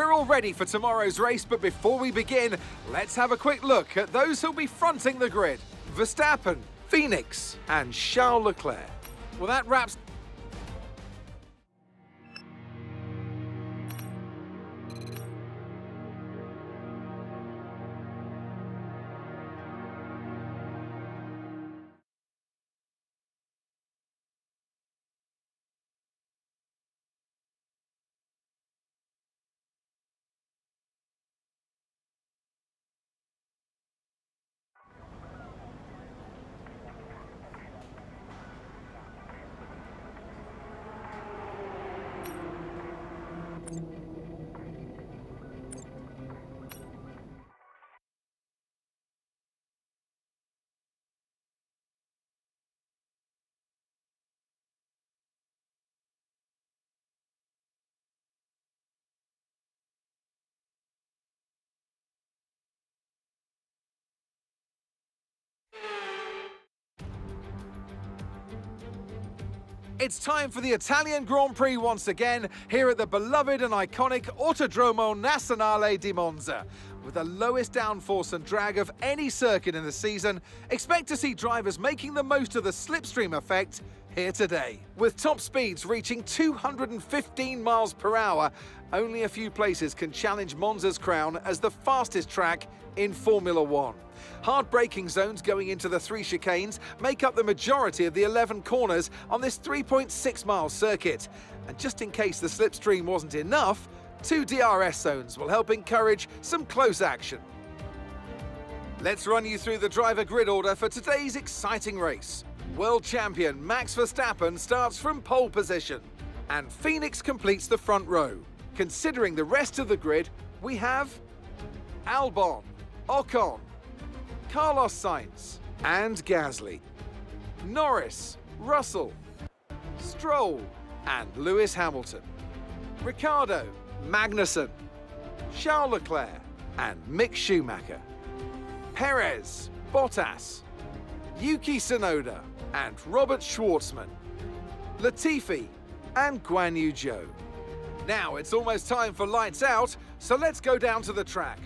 We're all ready for tomorrow's race, but before we begin, let's have a quick look at those who'll be fronting the grid. Verstappen, Phoenix, and Charles Leclerc. Well, that wraps It's time for the Italian Grand Prix once again, here at the beloved and iconic Autodromo Nazionale di Monza. With the lowest downforce and drag of any circuit in the season, expect to see drivers making the most of the slipstream effect here today. With top speeds reaching 215 miles per hour, only a few places can challenge Monza's crown as the fastest track in Formula One. Hard braking zones going into the three chicanes make up the majority of the 11 corners on this 3.6 mile circuit. And just in case the slipstream wasn't enough, two DRS zones will help encourage some close action. Let's run you through the driver grid order for today's exciting race. World champion Max Verstappen starts from pole position, and Phoenix completes the front row. Considering the rest of the grid, we have Albon, Ocon, Carlos Sainz and Gasly, Norris, Russell, Stroll and Lewis Hamilton, Ricciardo, Magnussen, Charles Leclerc and Mick Schumacher, Perez, Bottas, Yuki Tsunoda and Robert Shwartzman, Latifi and Guan Yu Zhou. Now it's almost time for lights out, so let's go down to the track.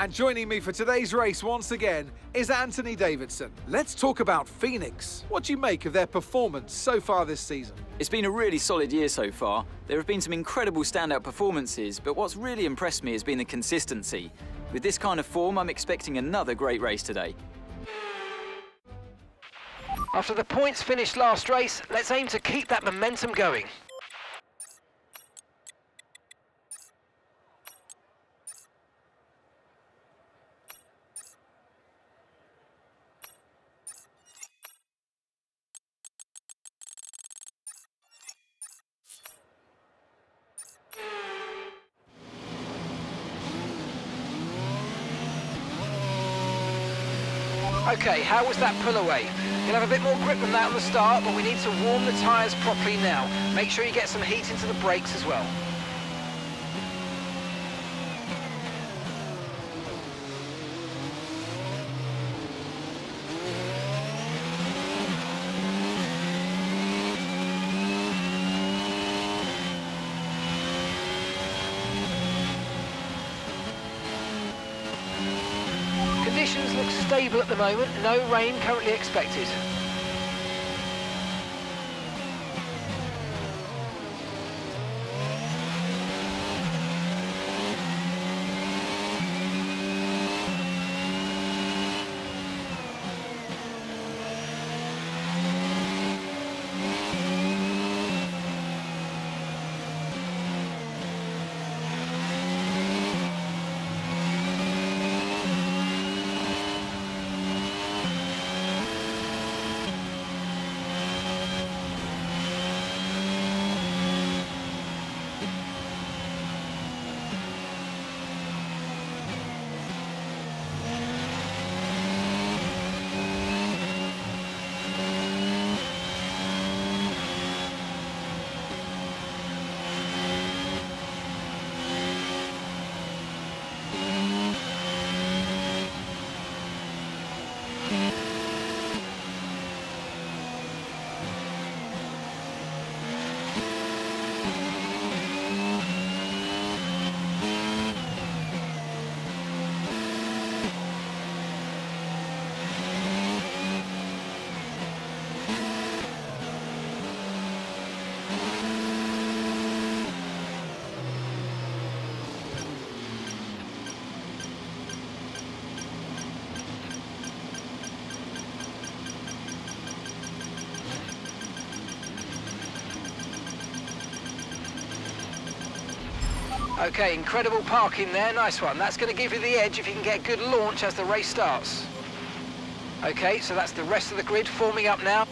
And joining me for today's race once again is Anthony Davidson. Let's talk about Phoenix. What do you make of their performance so far this season? It's been a really solid year so far. There have been some incredible standout performances, but what's really impressed me has been the consistency. With this kind of form, I'm expecting another great race today. After the points finished last race, let's aim to keep that momentum going. That pull away? You'll have a bit more grip than that on the start, but we need to warm the tyres properly now. Make sure you get some heat into the brakes as well. Stable at the moment, no rain currently expected. Okay, incredible parking there, nice one. That's going to give you the edge if you can get a good launch as the race starts. Okay, so that's the rest of the grid forming up now.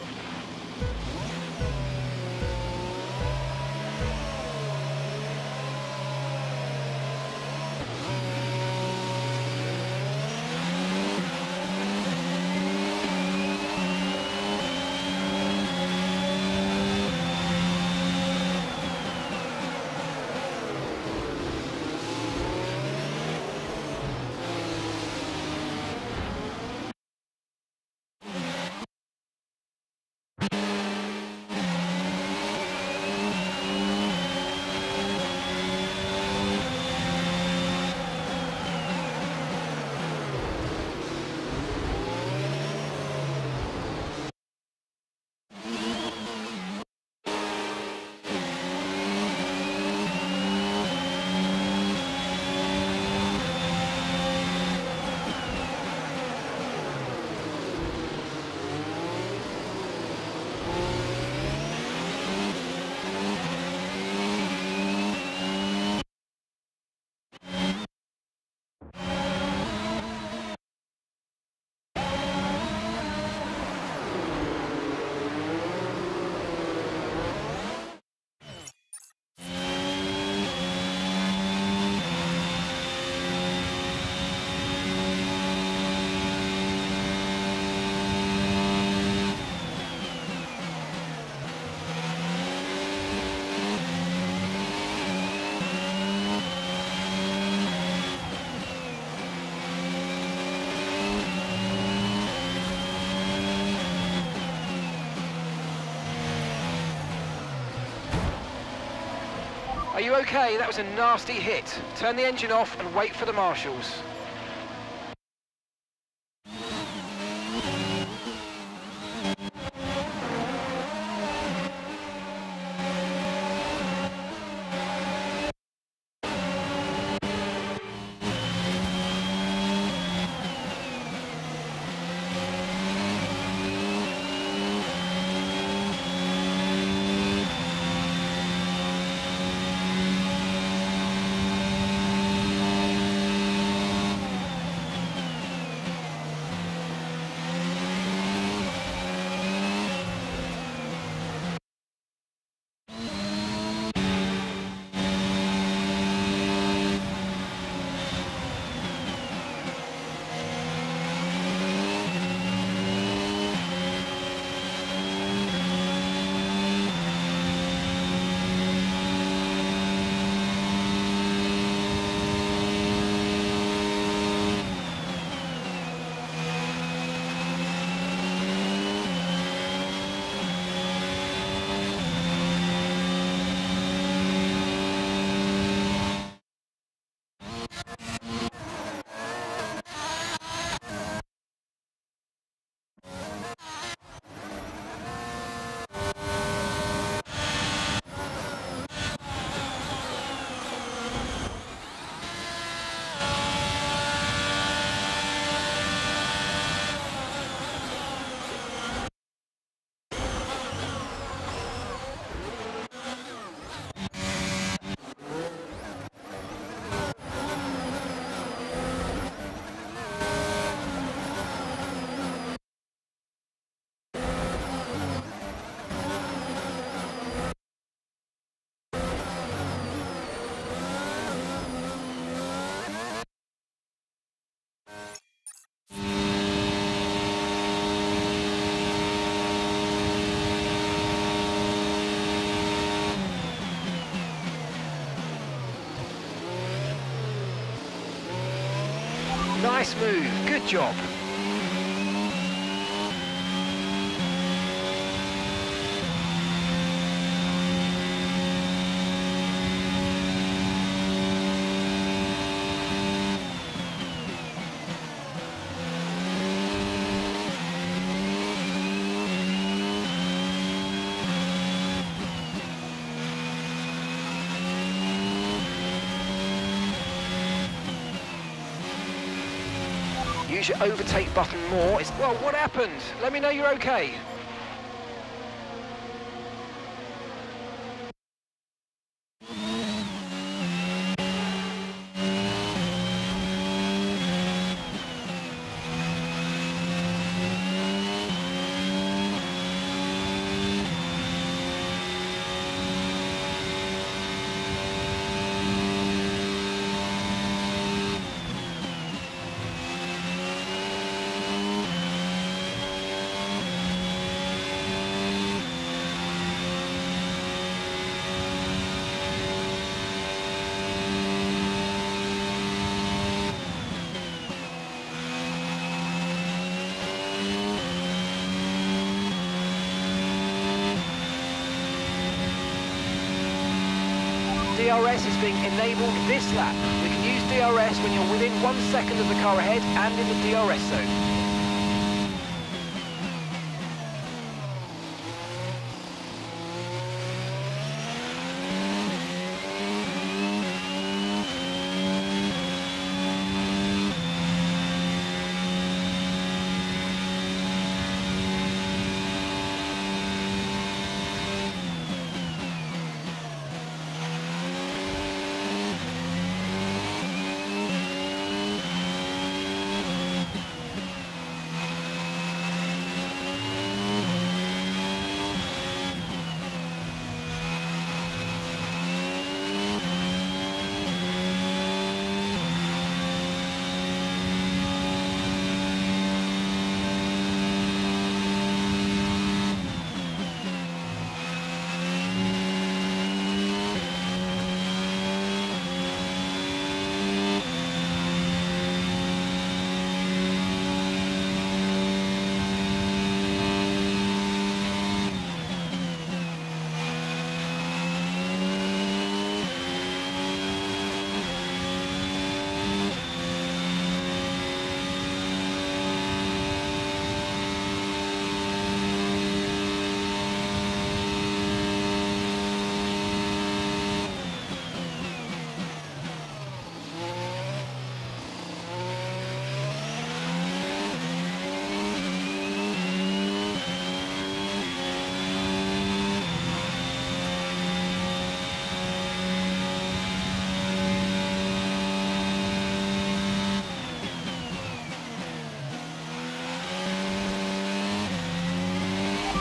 You okay? That was a nasty hit. Turn the engine off and wait for the marshals. Nice move, good job. Use your overtake button more. It's, well, what happened? Let me know you're okay. DRS is being enabled this lap. We can use DRS when you're within one second of the car ahead and in the DRS zone.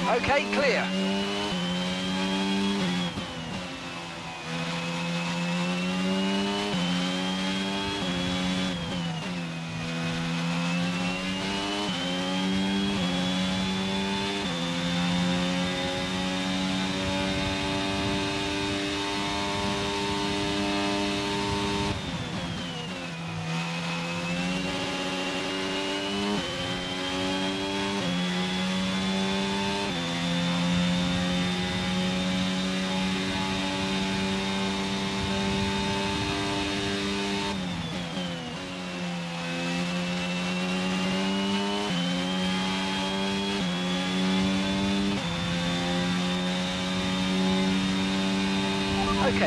Okay, clear.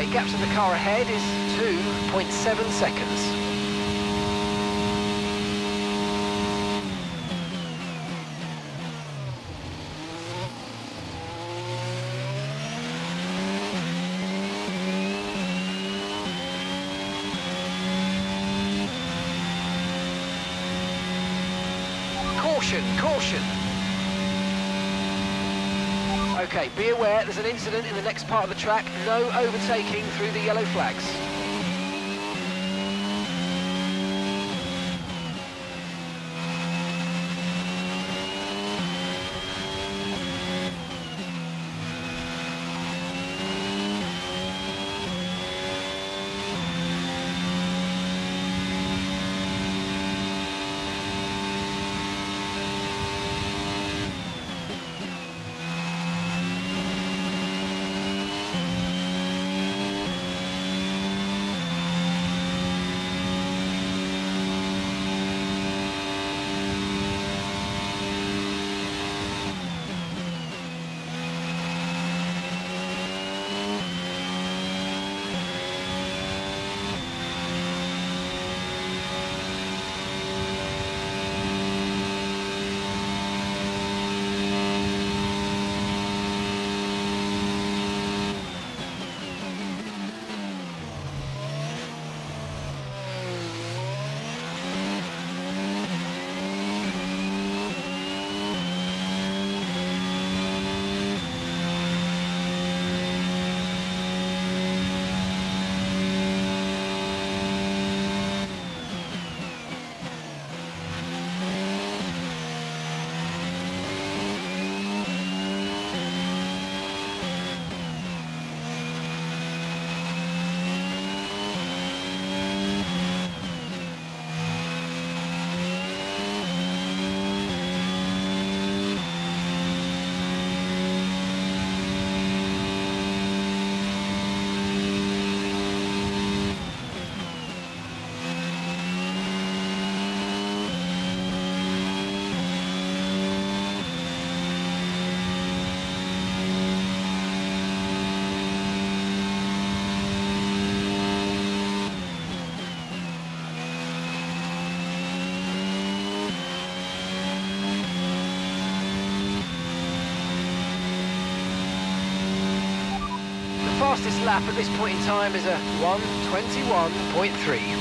Okay, gap to the car ahead is 2.7 seconds. Okay, be aware there's an incident in the next part of the track. No overtaking through the yellow flags. Fastest lap at this point in time is a 121.3.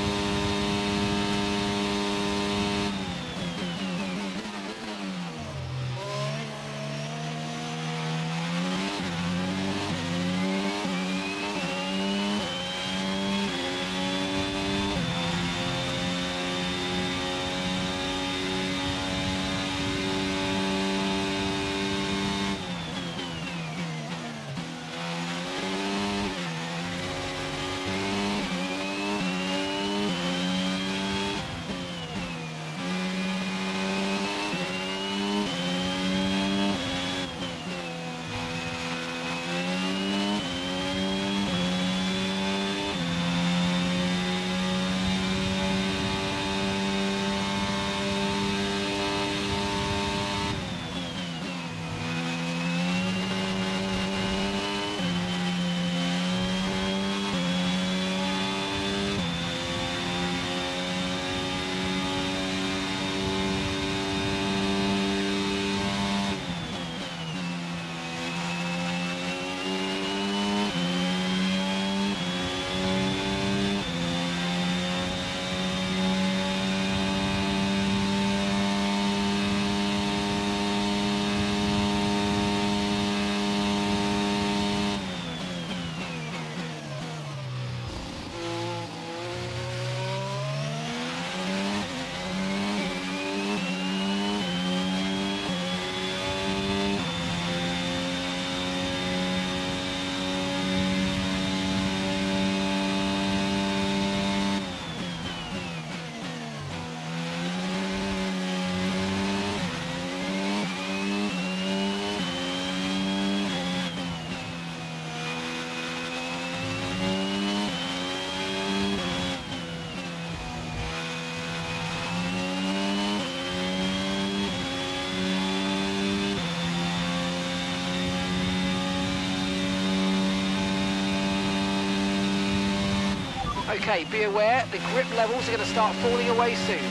Okay, be aware, the grip levels are going to start falling away soon.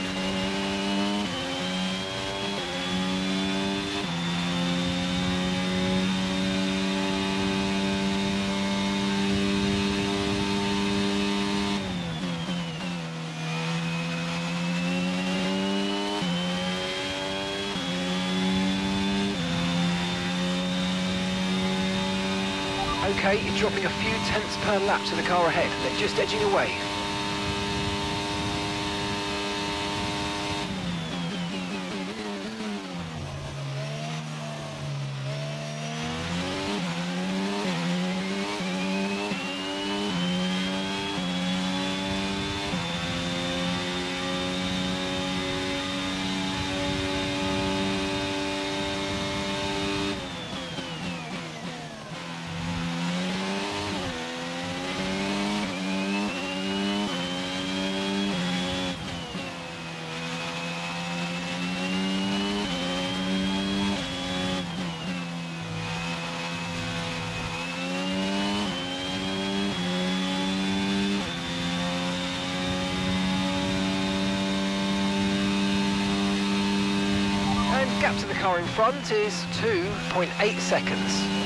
Okay, you're dropping a few tenths per lap to the car ahead. They're just edging away. In front is 2.8 seconds.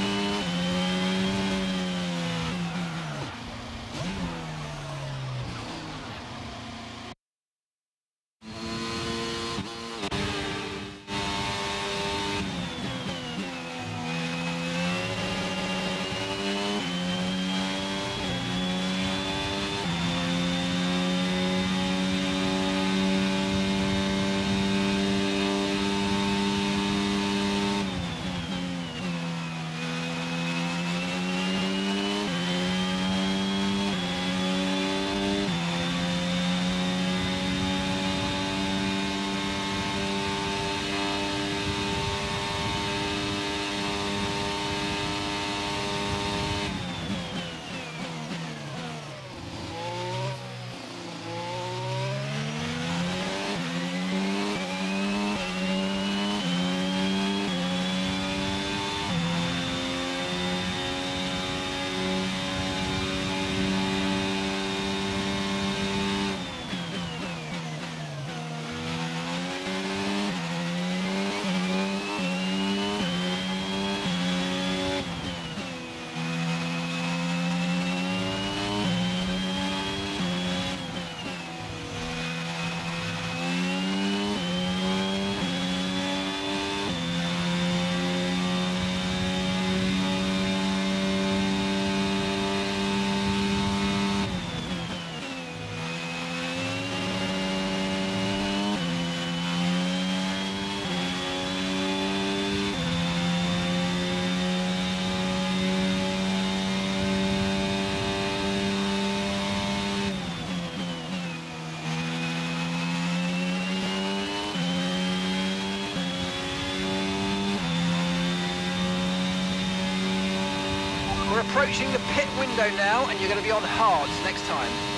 Approaching the pit window now, and you're going to be on hard next time.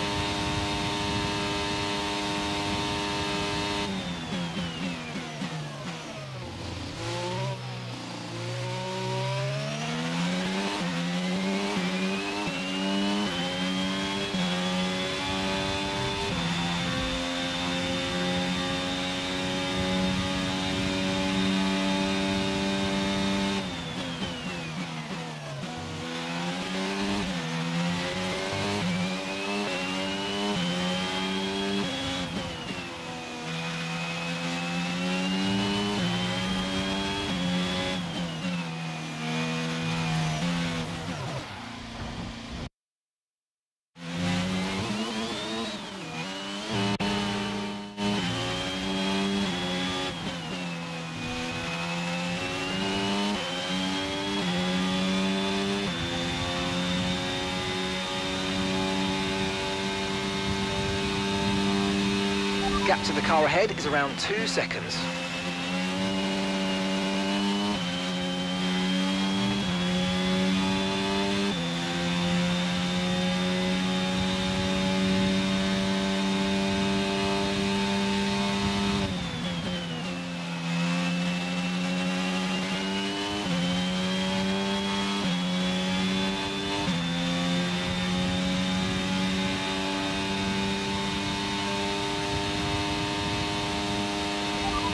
Gap to the car ahead is around two seconds.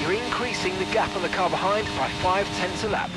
You're increasing the gap on the car behind by five tenths a lap.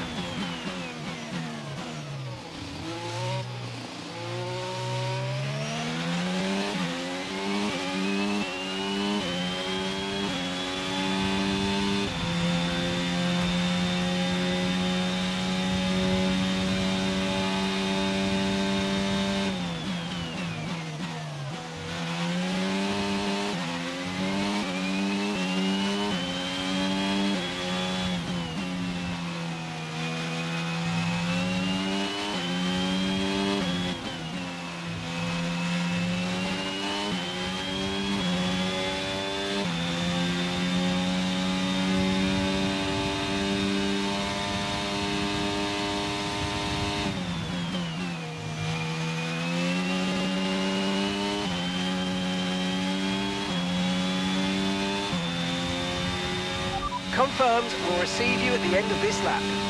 Confirmed, we'll receive you at the end of this lap.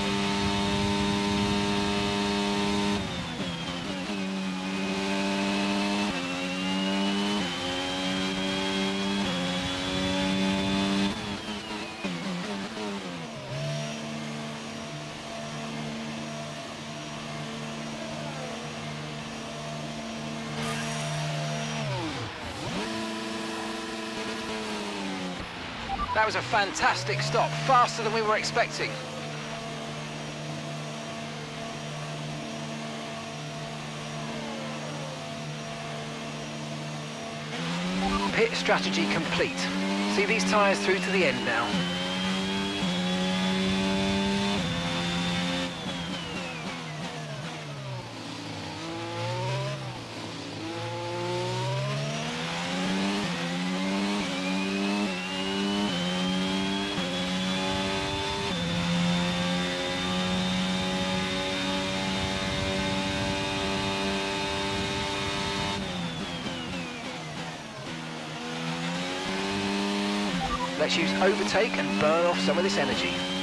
That was a fantastic stop, faster than we were expecting. Pit strategy complete. See these tyres through to the end now. Let's use overtake and burn off some of this energy.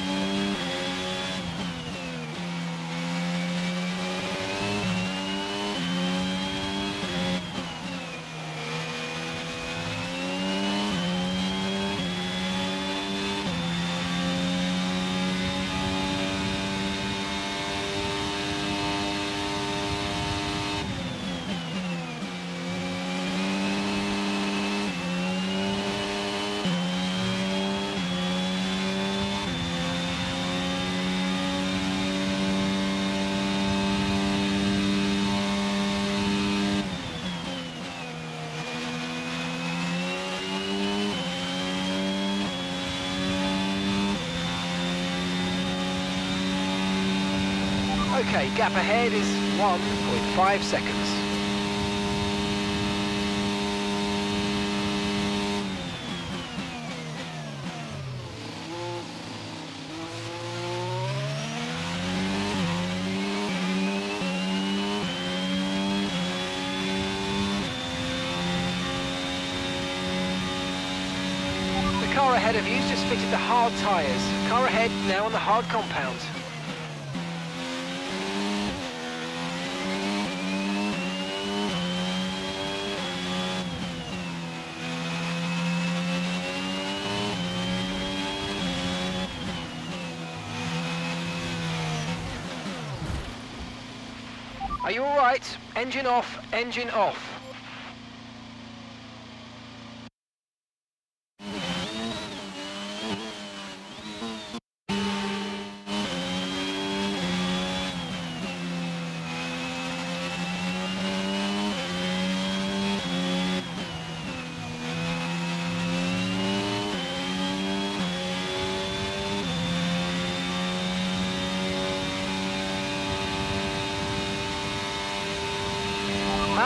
gap ahead is 1.5 seconds. The car ahead of you just fitted the hard tyres. Car ahead now on the hard compound. Engine off, engine off.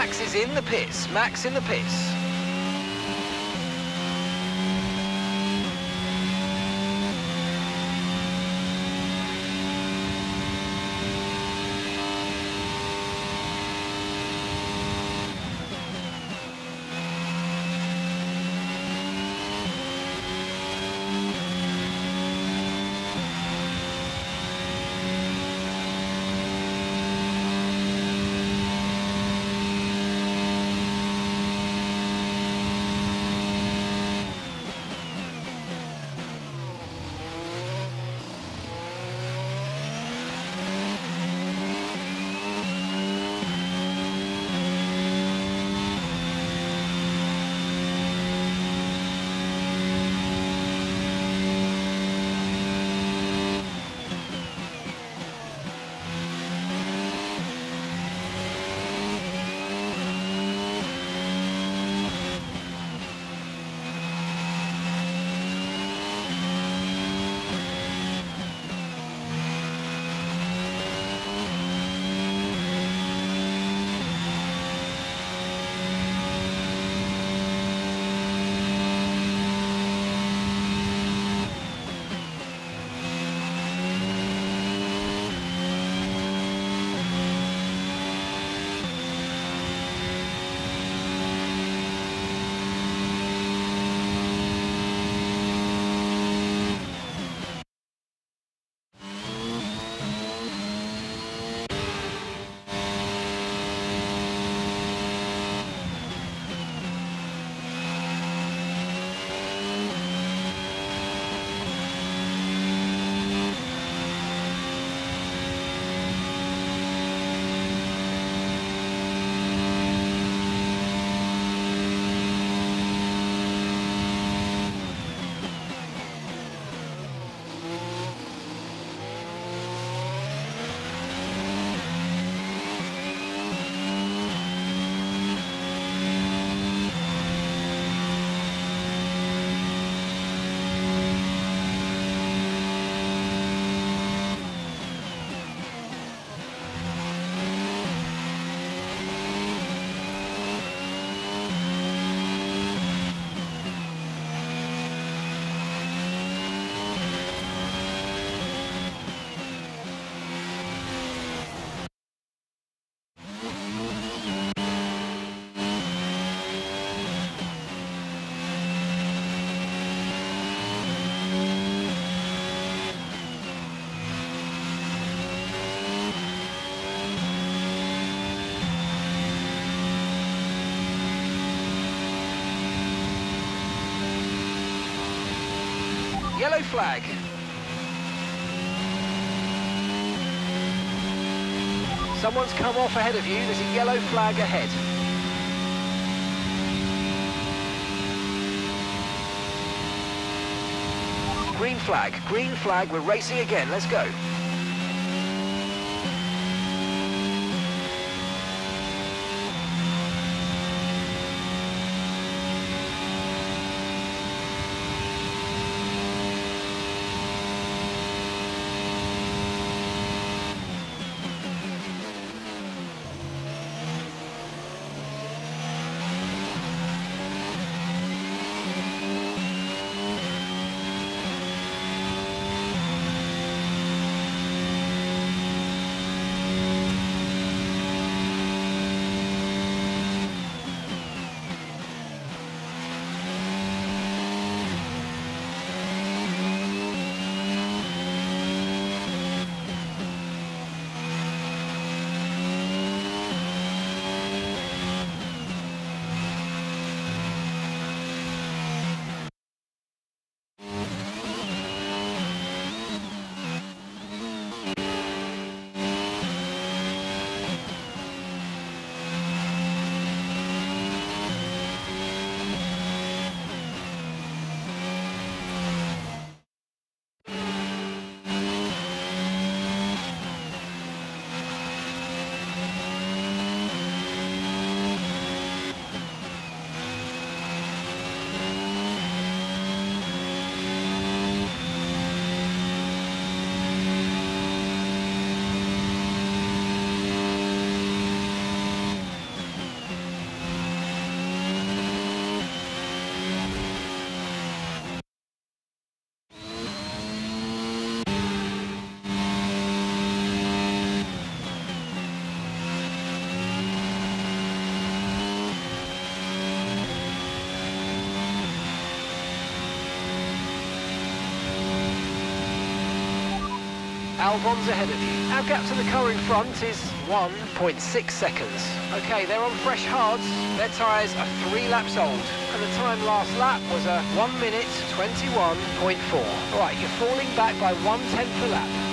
Max is Max in the pits. Yellow flag. Someone's come off ahead of you. There's a yellow flag ahead. Green flag, green flag. We're racing again. Let's go. Albon's ahead of you. Our gap to the car in front is 1.6 seconds. Okay, they're on fresh hards. Their tyres are three laps old. And the time last lap was a 1 minute 21.4. All right, you're falling back by one tenth a lap.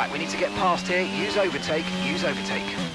Right, we need to get past here. Use overtake, use overtake.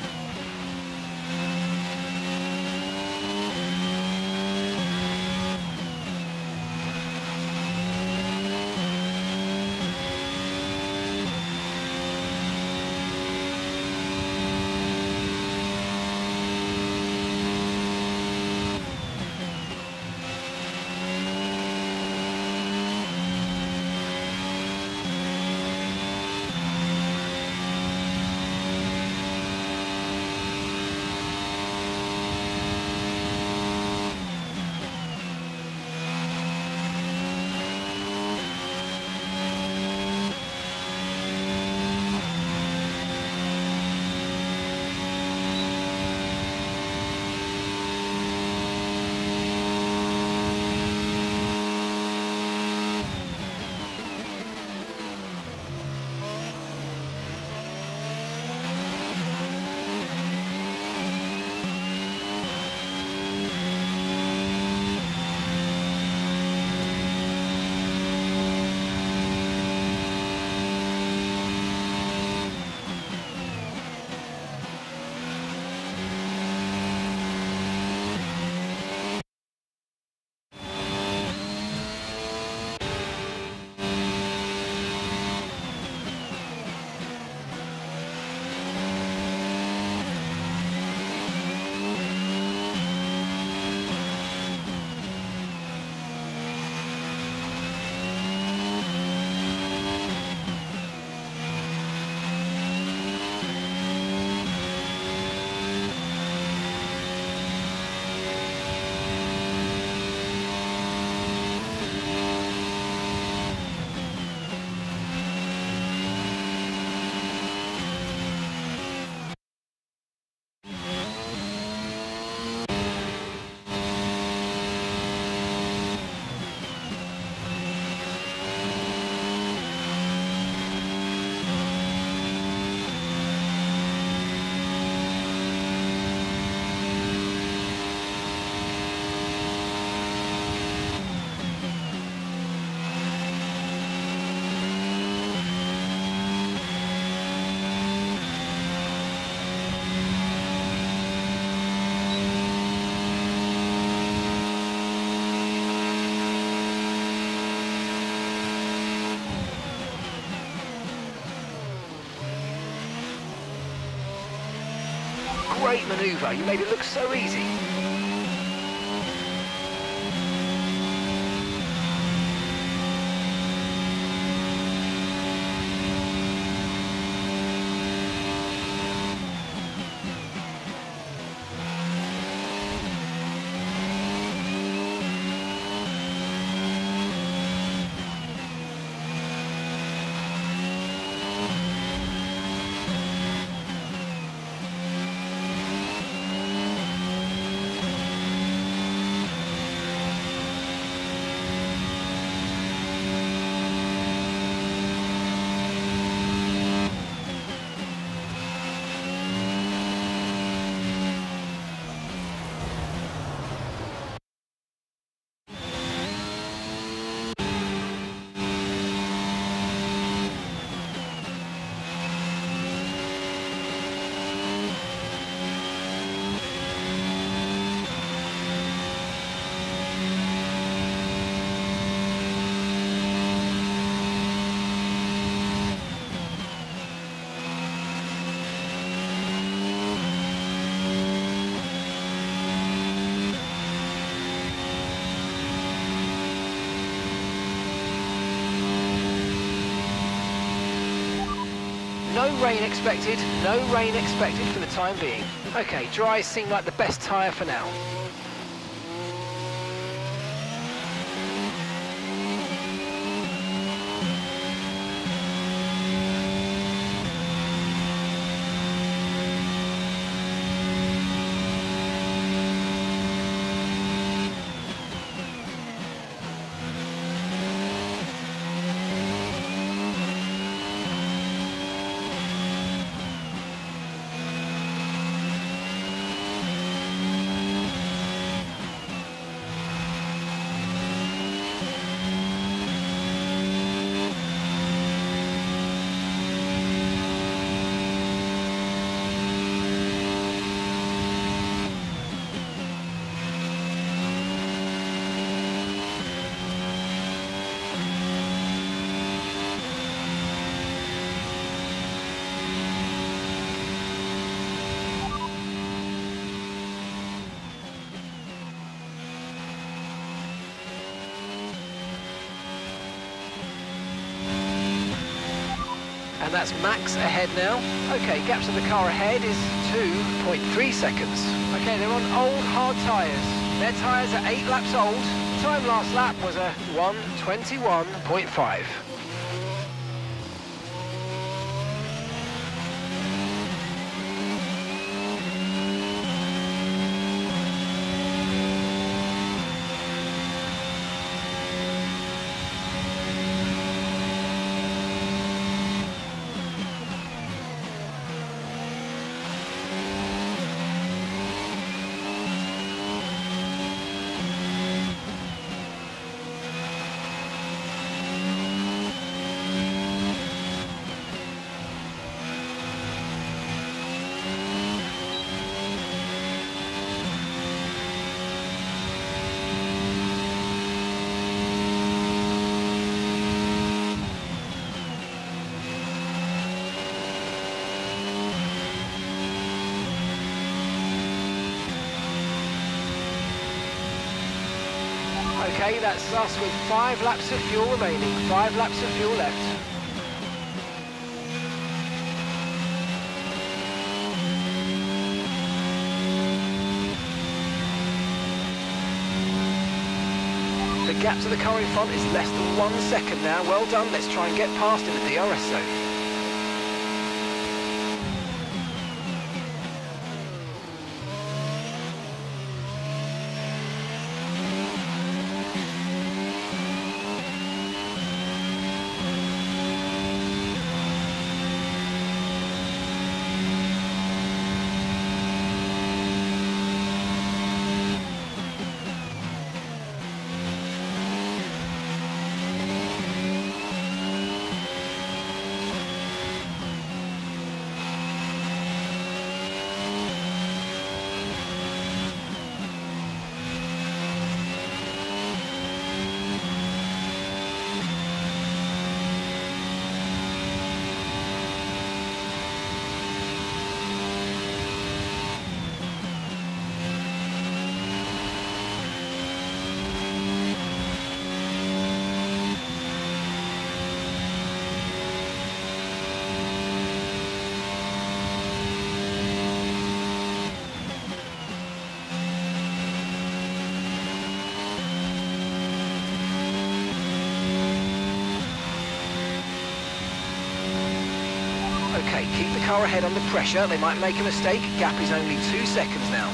Great manoeuvre. You made it look so easy. No rain expected, no rain expected for the time being. Okay, dry seem like the best tyre for now. And that's Max ahead now. Okay, gap to the car ahead is 2.3 seconds. Okay, they're on old hard tyres. Their tyres are eight laps old. Time last lap was a 121.5. Okay, that's us with five laps of fuel remaining. Five laps of fuel left. The gap to the car in front is less than one second now. Well done. Let's try and get past in the DRS zone. Keep the car ahead under pressure. They might make a mistake. Gap is only two seconds now.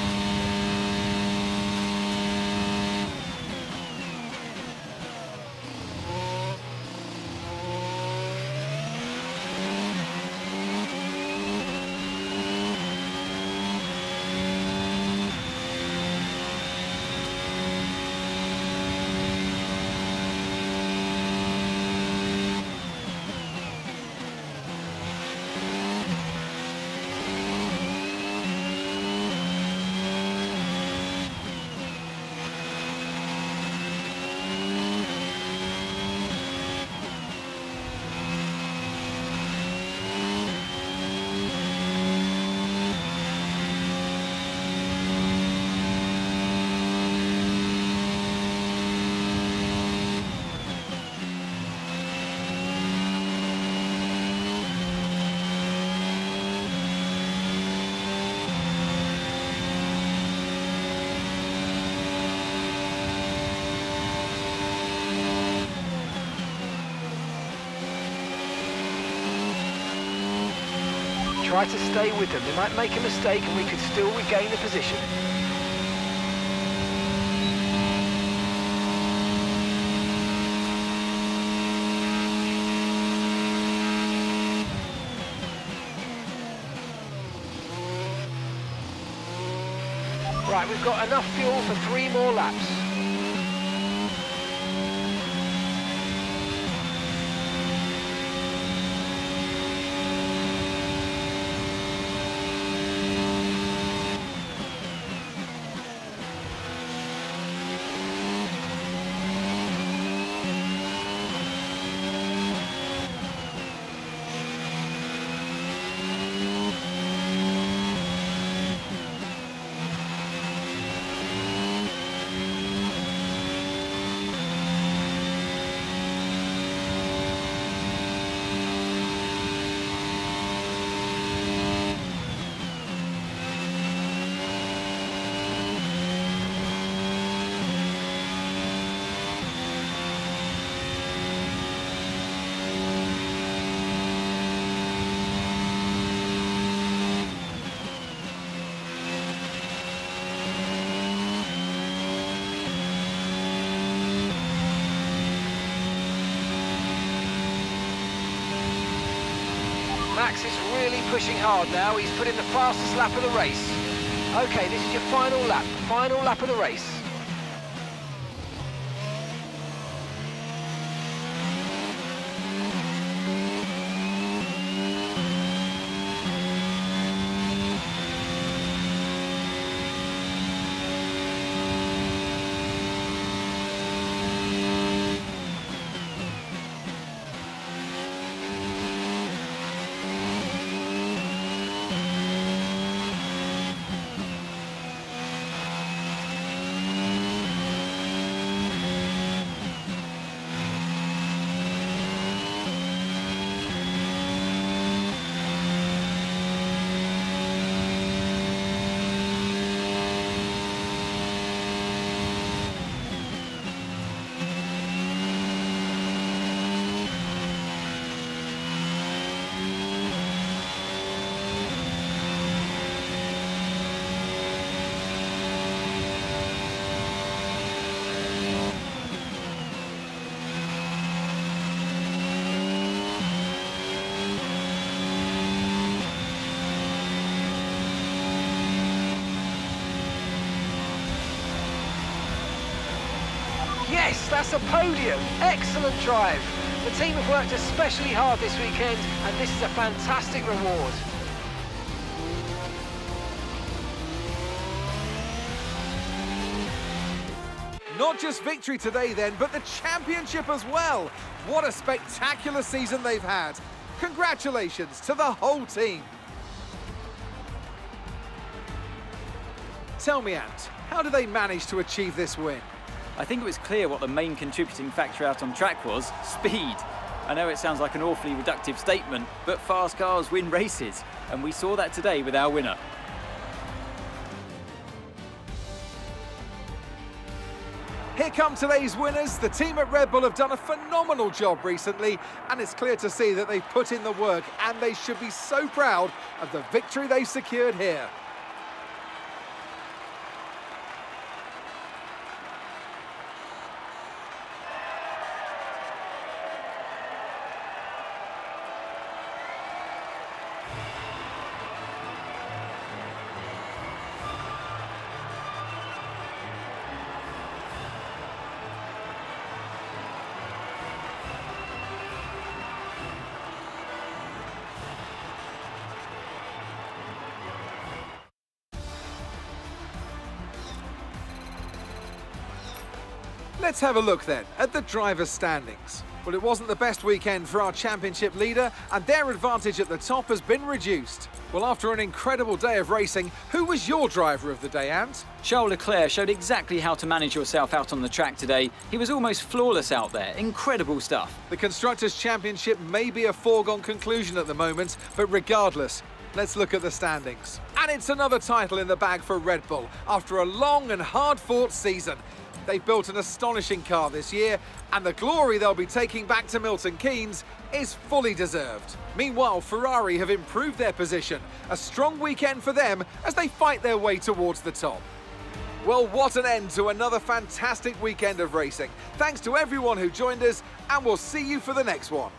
Try to stay with them. They might make a mistake and we could still regain the position. Right, we've got enough fuel for three more laps. Max is really pushing hard now. He's put in the fastest lap of the race. Okay, this is your final lap. Final lap of the race. Yes, that's a podium. Excellent drive. The team have worked especially hard this weekend, and this is a fantastic reward. Not just victory today then, but the championship as well. What a spectacular season they've had. Congratulations to the whole team. Tell me, Ant, how did they manage to achieve this win? I think it was clear what the main contributing factor out on track was speed. I know it sounds like an awfully reductive statement, but fast cars win races, and we saw that today with our winner. Here come today's winners. The team at Red Bull have done a phenomenal job recently, and it's clear to see that they've put in the work, and they should be so proud of the victory they've secured here. Let's have a look then at the driver's standings. Well, it wasn't the best weekend for our championship leader, and their advantage at the top has been reduced. Well, after an incredible day of racing, who was your driver of the day, Ant? Charles Leclerc showed exactly how to manage yourself out on the track today. He was almost flawless out there. Incredible stuff. The Constructors' Championship may be a foregone conclusion at the moment, but regardless, let's look at the standings. And it's another title in the bag for Red Bull after a long and hard-fought season. They've built an astonishing car this year, and the glory they'll be taking back to Milton Keynes is fully deserved. Meanwhile, Ferrari have improved their position. A strong weekend for them as they fight their way towards the top. Well, what an end to another fantastic weekend of racing. Thanks to everyone who joined us, and we'll see you for the next one.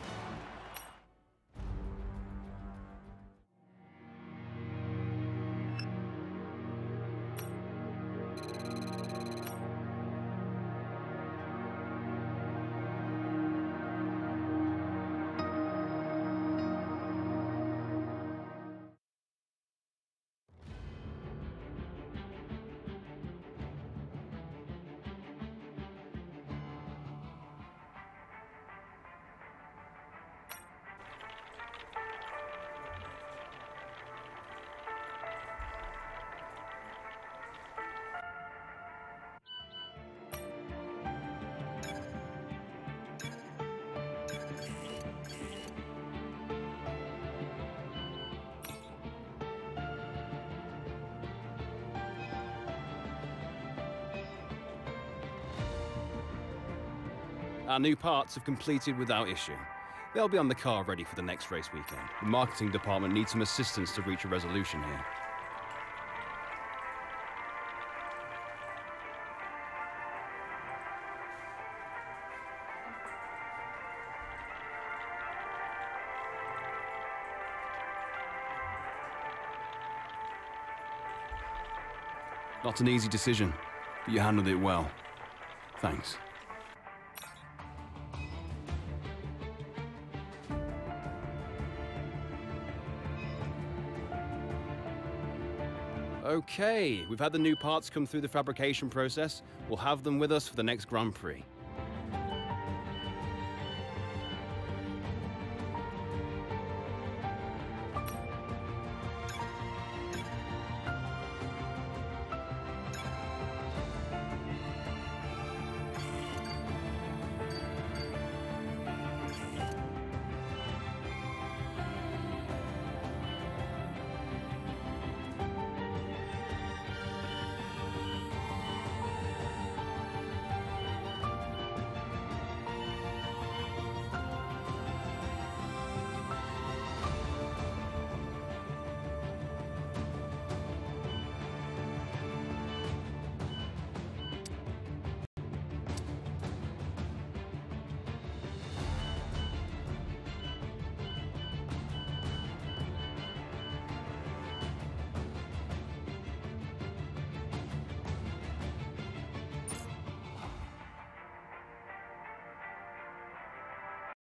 Our new parts have completed without issue. They'll be on the car ready for the next race weekend. The marketing department needs some assistance to reach a resolution here. Not an easy decision, but you handled it well. Thanks. Okay, we've had the new parts come through the fabrication process. We'll have them with us for the next Grand Prix.